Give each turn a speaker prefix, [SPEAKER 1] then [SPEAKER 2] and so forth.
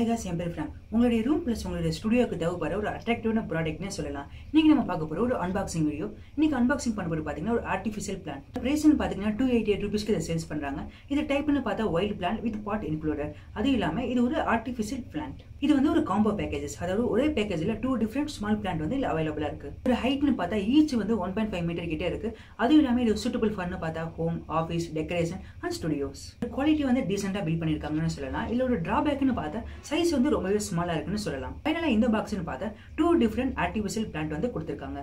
[SPEAKER 1] High cos என் பேர் உங்களுடைய room plus உங்களுடைய ஸ்டுடியோக்கு தேவைப்படுற ஒரு அட்ராக்டிவான ப்ராடக்ட்னே சொல்லலாம். இன்னைக்கு நம்ம பார்க்க போகிற ஒரு அன்பாக்சிங் வீடியோ இன்னைக்கு அன்பாக்சிங் பண்ண போது பார்த்தீங்கன்னா ஒரு ஆர்டிஃபிஷியல் பிளான் ப்ரைஸ்னு பார்த்தீங்கன்னா டூ எயிட்டி எயிட் ருபீஸ்க்கு இதை சேல்ஸ் பண்ணுறாங்க இது டைப்னு பார்த்தா wild plant with pot included அதுவும் இல்லாமல் இது ஒரு ஆர்டிஃபிஷியல் பிளான்ட் இது வந்து ஒரு காம்போ பேக்கேஜஸ் அதாவது ஒரே பேக்கேஜில் டூ டிஃப்ரெண்ட் ஸ்மால் பிளான்ட் வந்து அவைலபிளாக இருக்குது ஒரு ஹைட்னு பார்த்தா ஈச் வந்து ஒன் பாயிண்ட் ஃபைவ் மீட்டர் கிட்டே இருக்குது அதுவும் இல்லாமல் இது சூட்டபிள் ஃபார்னு பார்த்தா home office decoration and studios quality வந்து டீசெண்டாக பில்ட் பண்ணியிருக்காங்கன்னு சொல்லலாம். இல்லை ஒரு ட்ராபேக்னு பார்த்தா சைஸ் வந்து ரொம்பவே ஸ்மாலாக இருக்குன்னு சொல்லலாம். ஃபைனலாக இந்த பாக்ஸ்னு பார்த்தா டூ டிஃப்ரெண்ட் ஆர்டிஃபிஷியல் பிளான்ட் வந்து கொடுத்துருக்காங்க.